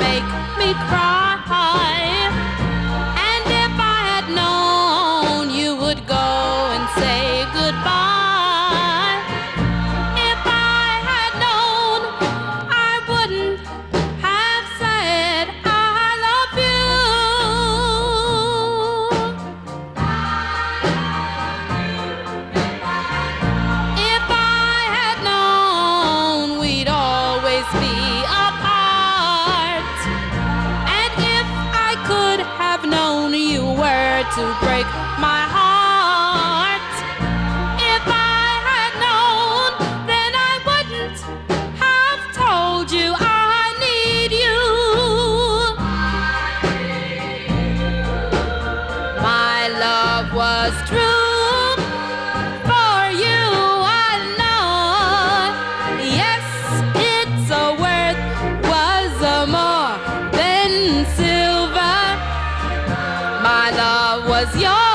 make me cry. And if I had known you would go and say goodbye, if I had known I wouldn't to break my heart, if I had known, then I wouldn't have told you I need you. My love was true. my love was yours.